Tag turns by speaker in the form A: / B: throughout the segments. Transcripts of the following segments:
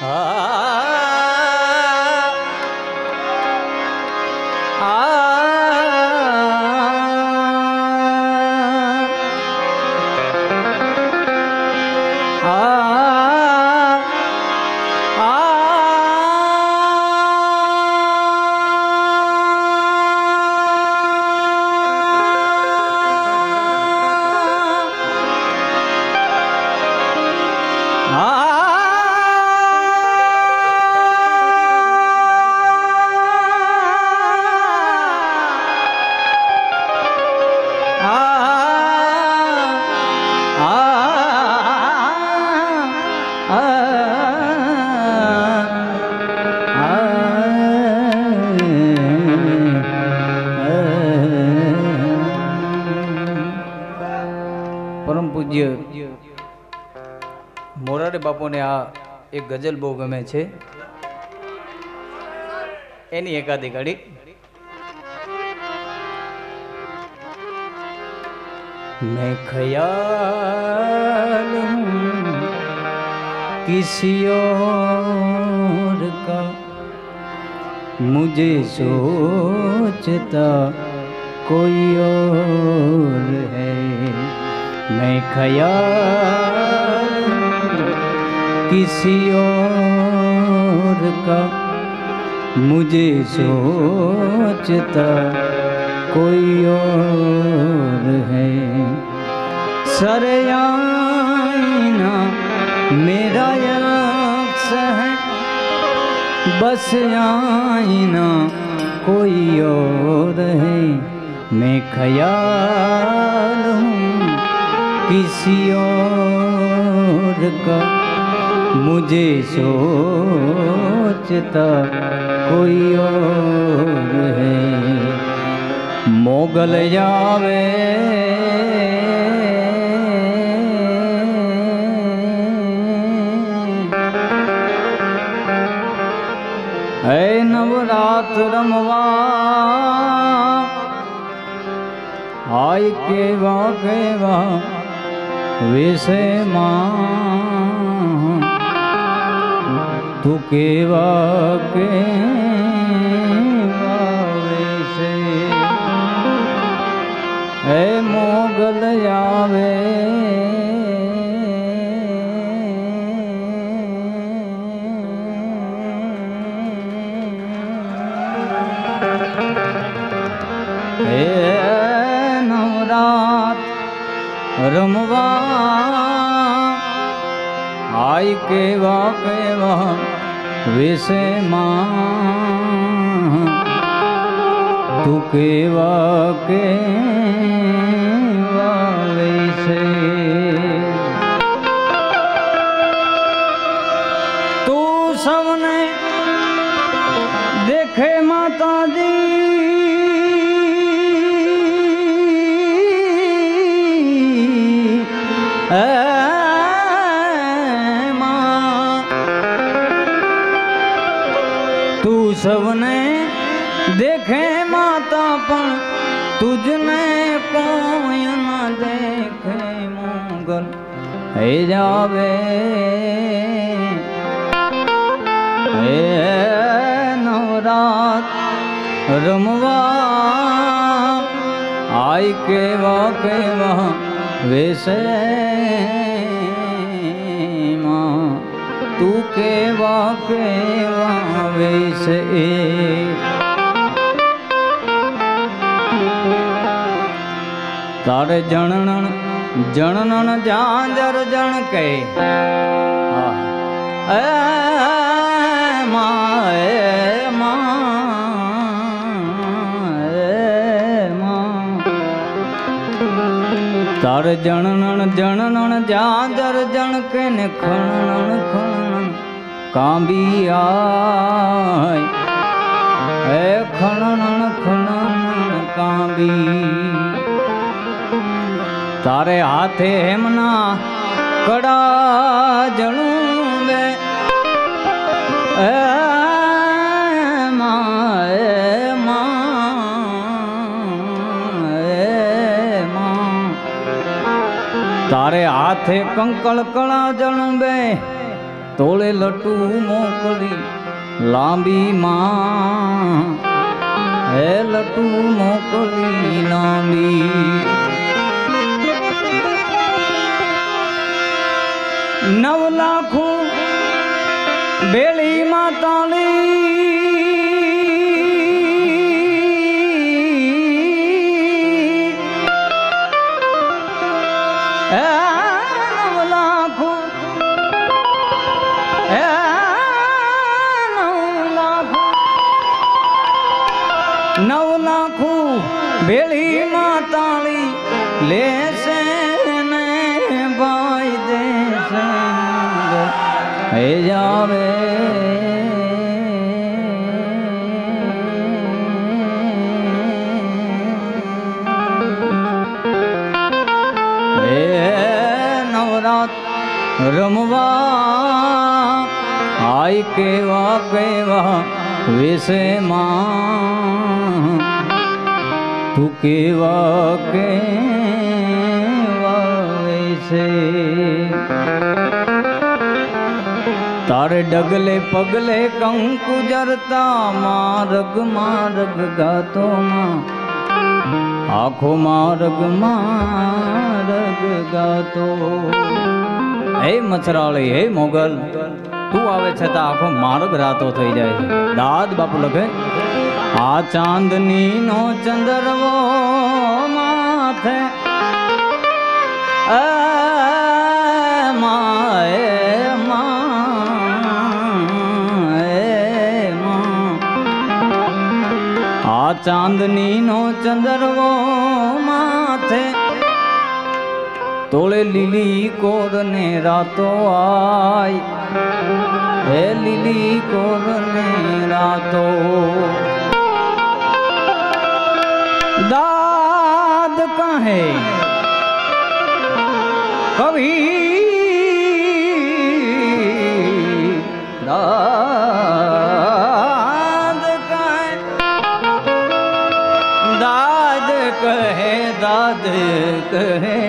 A: પરમ એક ગઝલ બહુ ગમે છે એની એકાદી ઘડી मैं ख्याल हूँ किसी और का मुझे सोचता कोई और है मैं ख्याल हूँ किसी और का मुझे सोचता कोई और है। सरयाना मेरा यक्स है, बस आईना कोई और है। मैं ख्याल हूँ किसी और का मुझे सोचता कोई और है मोगल जावे है नवरात रमवा आय केवा केवा विषय मां તું કેવા કે આવે છે? હે મોગલ આવે. હે રમવા આય કેવા કેવા વિષયમાં તું કેવા કેવા હે જાવે. હે નવરાત રમવા, આય કેવા કેવા વેસમાં તું કેવા કેવા વેસ તારે જણણ જણણ જાંજર જણ કે એ માં એ માં એ માં તાર જણણ જણણ જાંજર જણ કે ને ખણણ ખણણ કાંબી આય હે ખણણ ખણણ કાંબી તારે હાથે હેમના કડા જણું એ તારે હાથે કંકળ કળા જણ બે તોળે લટુ મોકલી લાંબી માં. હે લટુ મોકલી લાંબી નવ લાખો બેળી માતાળી રમવા. આય કેવા કેવા વિષયમાં. તું કેવા કેવા વિશે તારે ડગલે પગલે કંકુ જરતા માર્ગ માર્ગ ગાતો માં આખો માર્ગ માર્ગ ગાતો. હે મચરાળી હે મોગલ, તું આવે છતાં આખો માર્ગ રાતો થઈ જાય છે. દાદ બાપુ લખે, આ ચાંદની નો ચંદરવો માથે આ ચાંદની નો ચંદરવો તોળે લીલી કોરને રાતો આય. હે લીલી કોરને રાતો. દાદ કહે? કવિ. દાદ કહે? દાદ કહે દાદ કહે.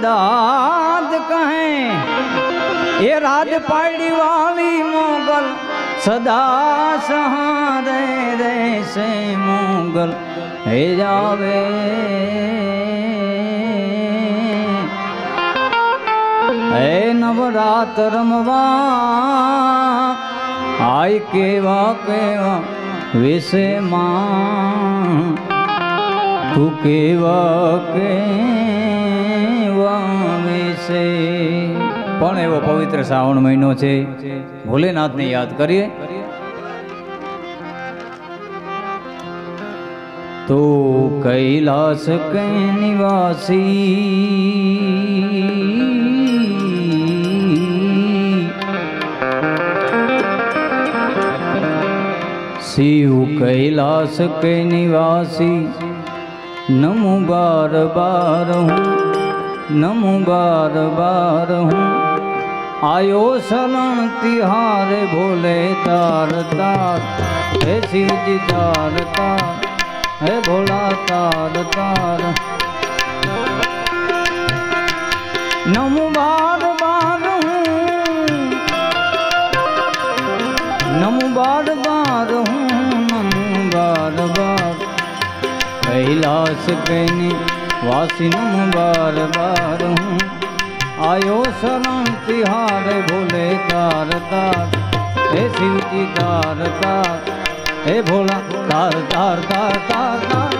A: મોગલ દાદ કહે એ રાજ પાડી વાળી મોગલ સદા સહારે રહેશે મોગલ હે જાવે હે નવરાત રમવા આય કેવા કેવા વિષયમાં તું કેવા કેવા વિશે પણ એવો પવિત્ર શ્રાવણ મહિનો છે. ભોલેનાથને યાદ કરીએ. તો કૈલાસ કે નિવાસી શિવ કૈલાસ કે નિવાસી નમો બાર બાર હું નમો બાર બાર હું. આયો શરણ તિહારે ભોલે તાર તાર. હે શિવજી તાર તાર, હે ભોલા તાર તાર. નમો બાર બાર હું. નમો બાર બાર હું, નમો બાર બાર. કૈલાસ કૈની વાસી નમો બાર બાર હું. આયો શરણ તિહાર ભોલે તાર તાર. હે શિવજી તાર તાર. હે ભોલા તાર તાર તાર તાર તાર.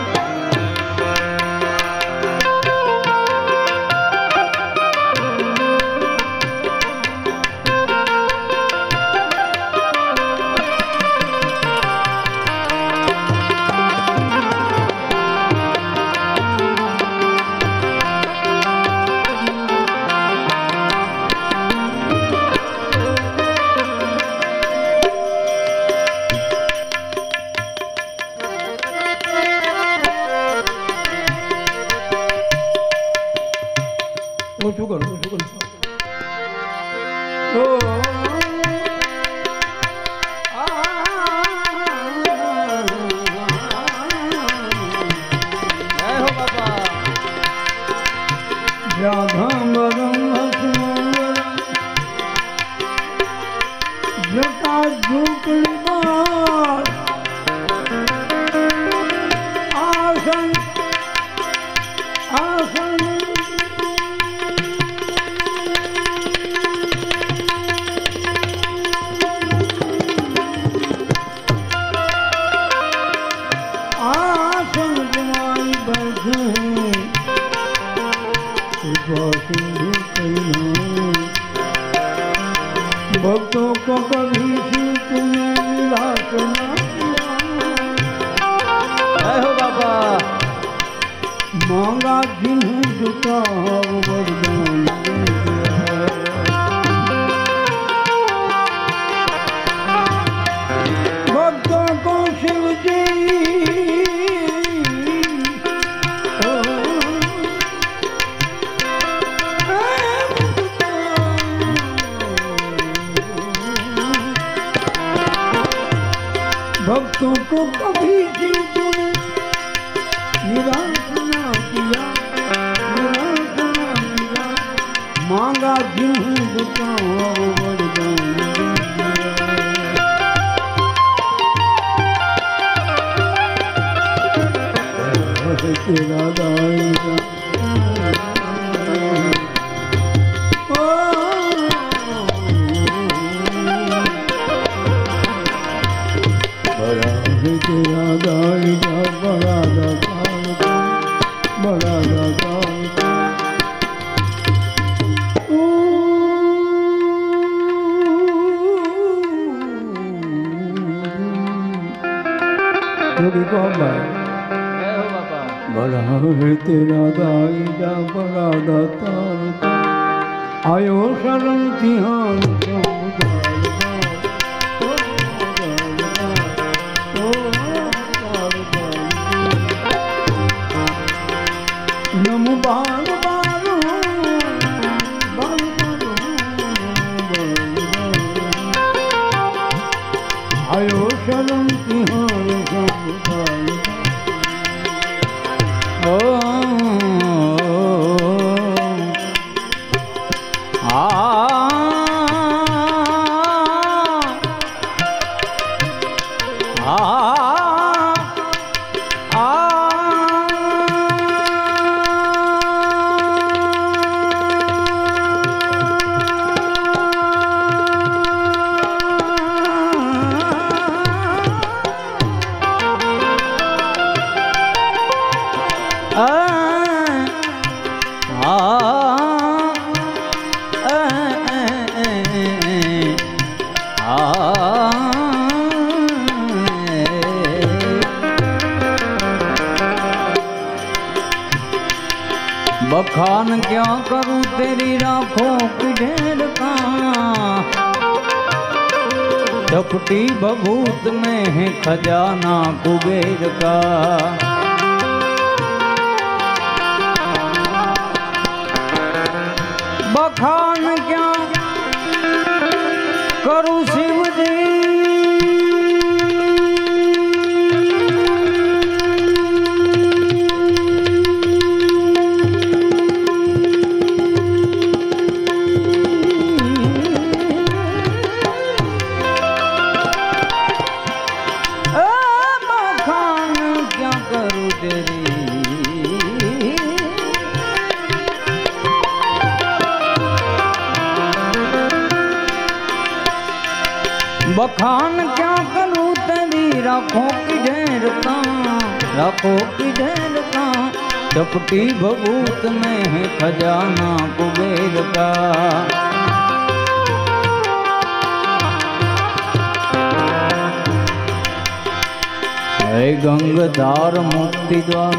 B: 죽어 죽어 죽어 죽어 Radha ખાન ક્યાં કરું તેરી રાખો પીઢેર ચપટી બભૂત
A: મેં હે ખજાના કુબેર કા? બખાન ક્યાં કરું चपटी भभूत में है खजाना कुबेर का हे गंगधार मुक्ति द्वार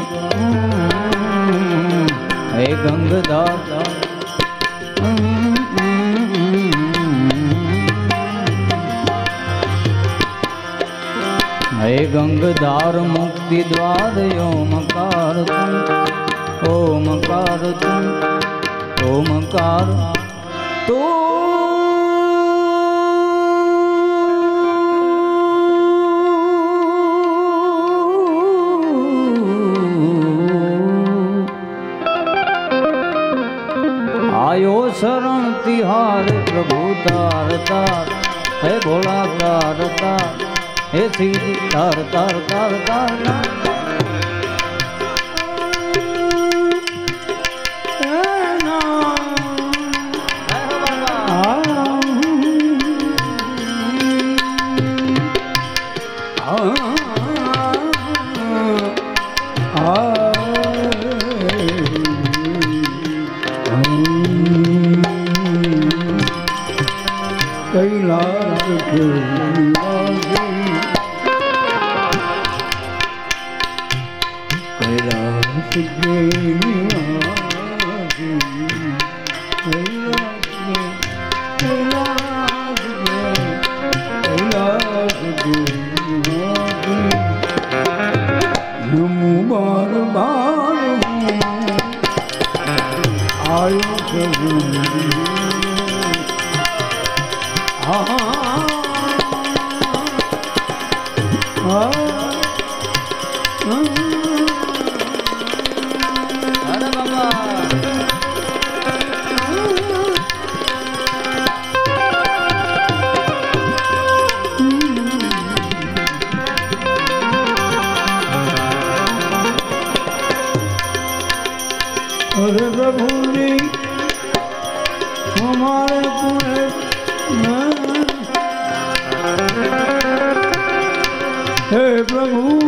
A: हे गंगधार हे गंगधार मुक्ति द्वार ओमकार तुम ઓમકાર તું ઓમકાર તું આયો શરણ તિહાર પ્રભુ તાર
B: તાર હે
A: ભોળા તાર તાર
B: હે
A: શ્રી તાર તાર તાર તાર અરે પ્રભુજી અમારે
B: તુએ હે પ્રભુ!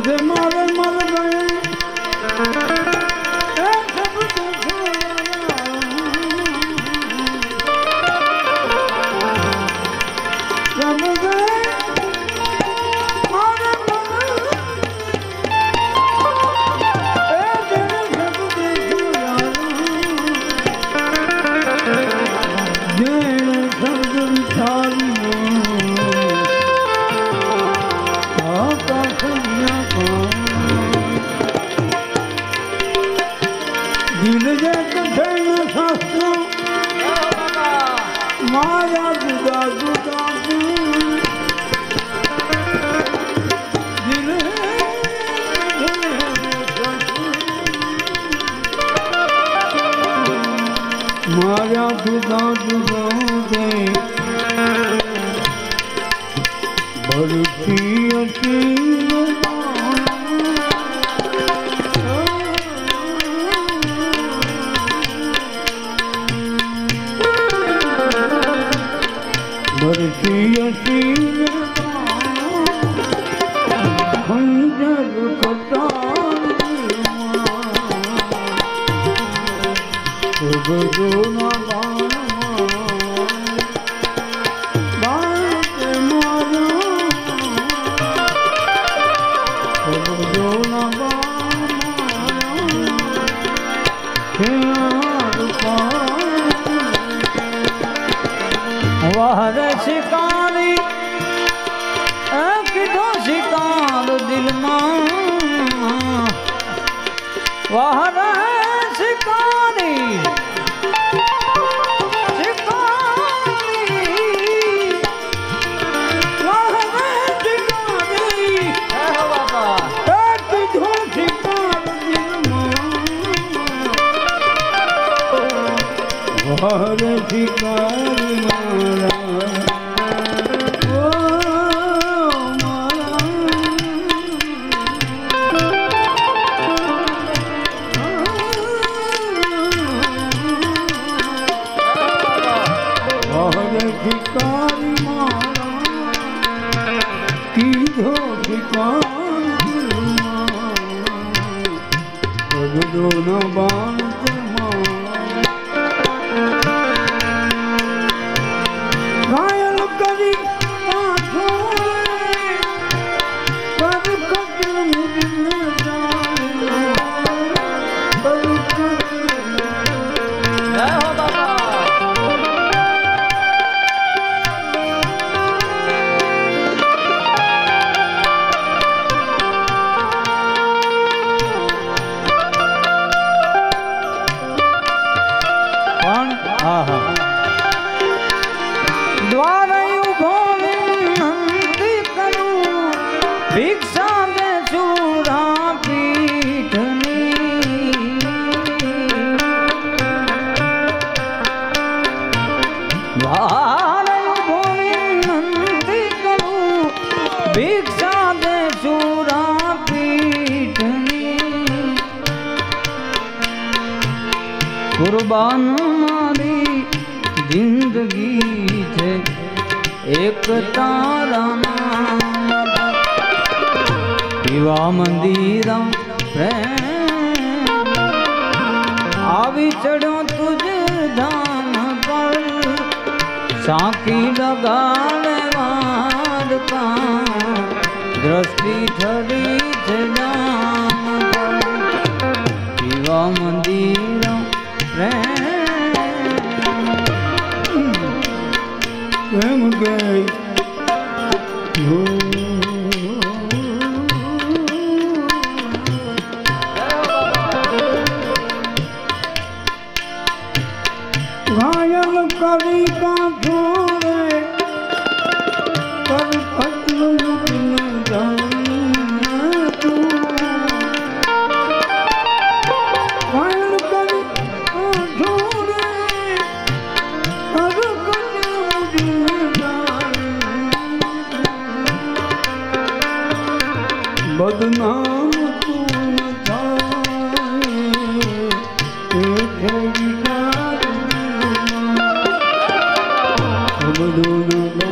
B: de mar વહર શિકારી કીધો શિકાર
A: દિલમાં. વહર y બાન મારી જિંદગી છે. એક તારા પીવા મંદિરા પ્રેમ. આવી ચડો તુજ ધામ પર સાકી લગાડ દ્રષ્ટિ ઠરી છે પીવા મંદિર baby. no no no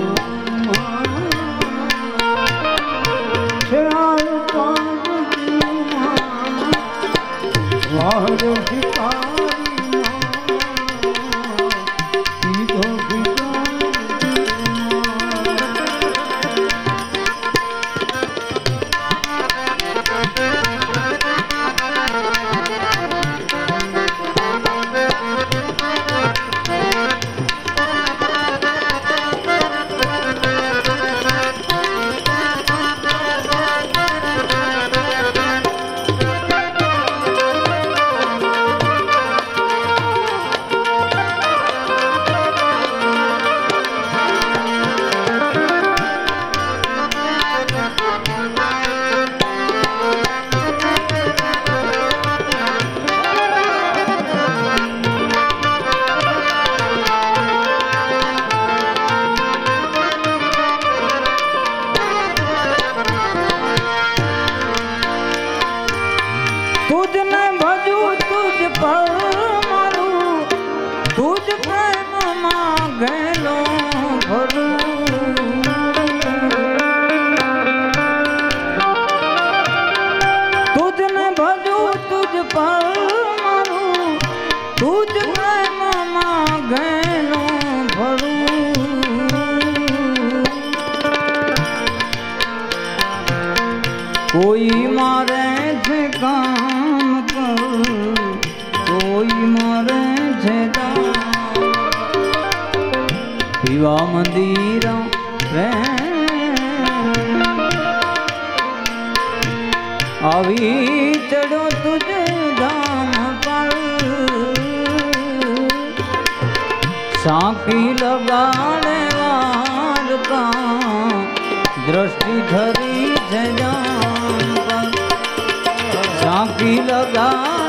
A: Shiva મંદિર આવી ચડો તુજે ધામ પર. સાંકી લગાડે વાલકા દ્રષ્ટિ ધરી જજા સાંકી લગા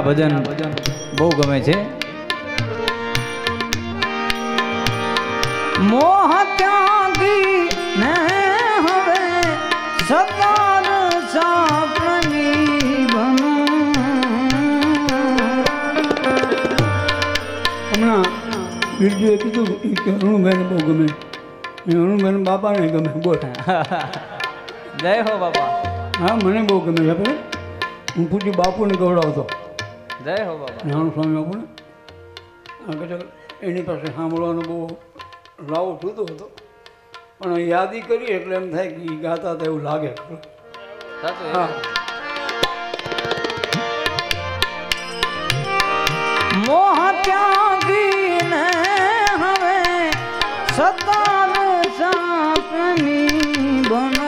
A: આ ભજન બહુ ગમે છે. મોહ ત્યાગી ને હવે સતાર સાપણી બનો.
B: હમણાં બીજું કીધું કે અરુણભાઈને બહુ ગમે. એ બાપા બાપાને ગમે બોલ.
A: જય હો બાપા.
B: હા મને બહુ ગમે છે હું પૂછ્યું બાપુને ગૌડાવતો
A: જય હો બાબા.
B: નાનું સ્વામી બાપુને? આ એની પાસે સાંભળવાનો બહુ લાવો થતો હતો. પણ યાદી કરી એટલે એમ થાય કે ગાતા હતા એવું લાગે.
A: સાચું
B: હા.
A: મોહ ત્યાગી ને હવે સતાનું સાપની બનો.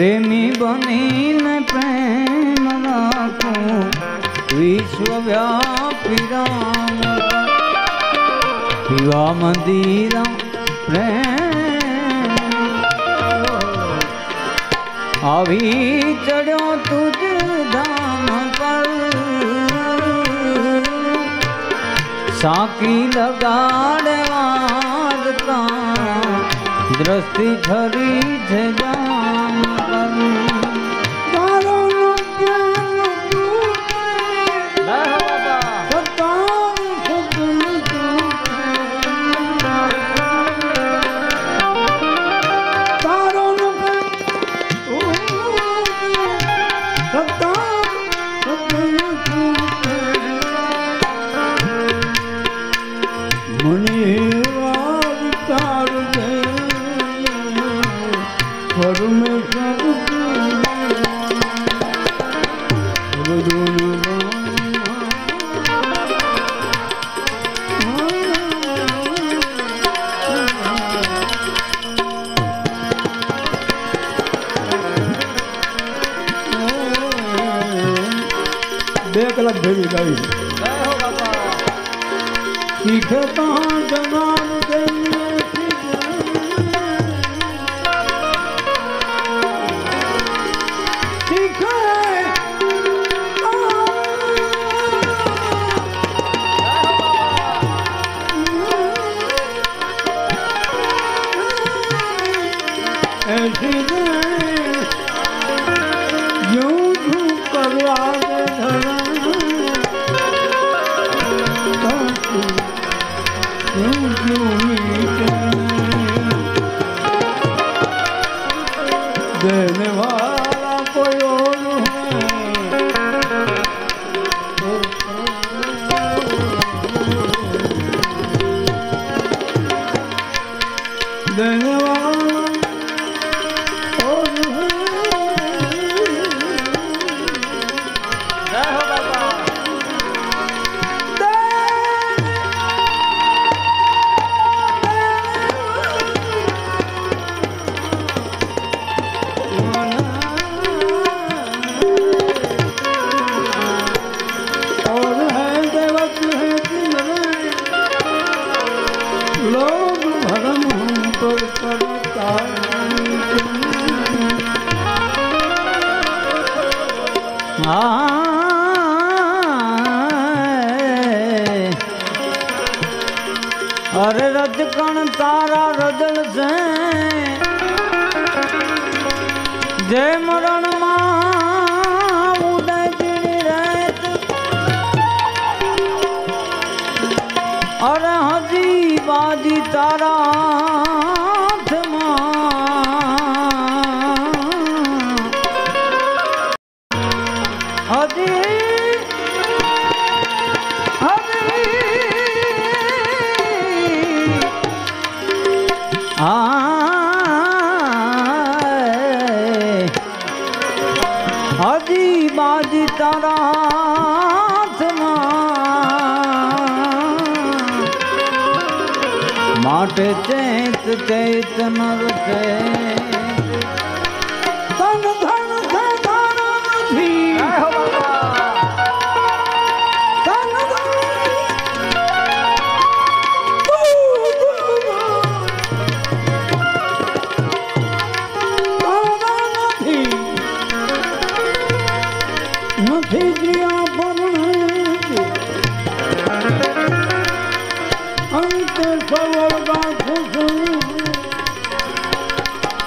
A: પ્રેમી બનીને પ્રેમ રાખો. વિશ્વવ્યાપી રામ. પીવા મંદિરા પ્રેમ. આવી ચડ્યો તુજ ધામ પર. સાકી લગાડવા દ્રષ્ટિ ઠરી છે જામ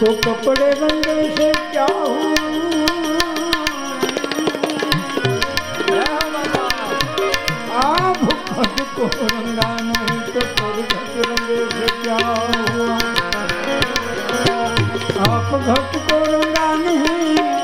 A: तो
B: कपड़े रंगने से क्या हूँ आप खुद को रंगा नहीं तो घट रंगे से क्या हुआ आप घट को रंगा नहीं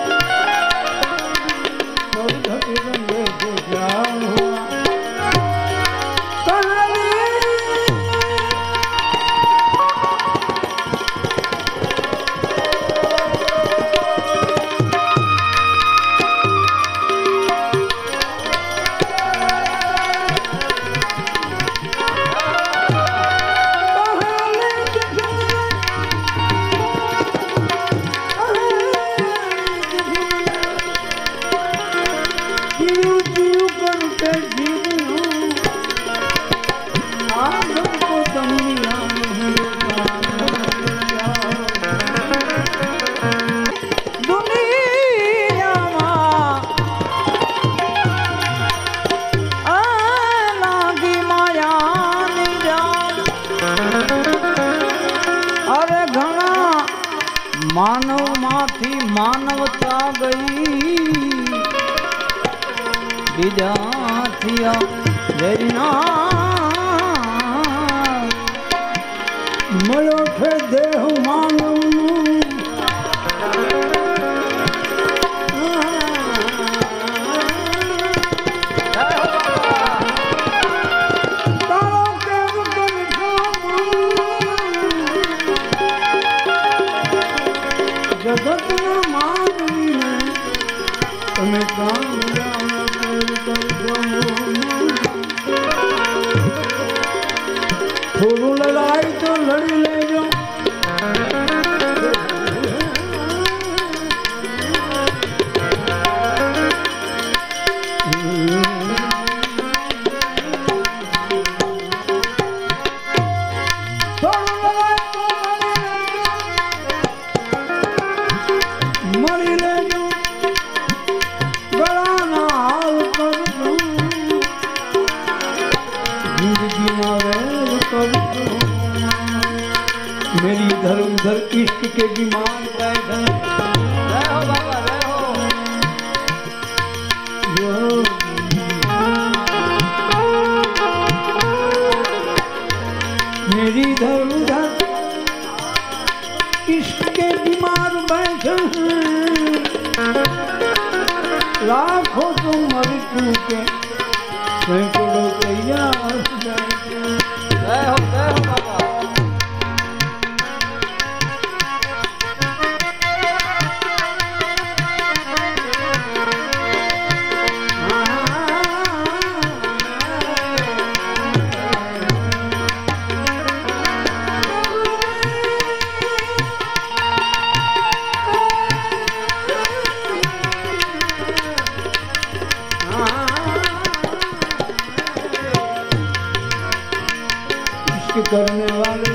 B: que carnaval.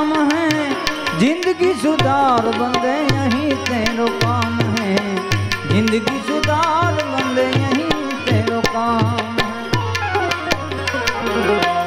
B: काम है। ज़िंदगी सुधार बंदे, यही तेरो काम है। ज़िंदगी सुधार बंदे, यही तेरो काम है।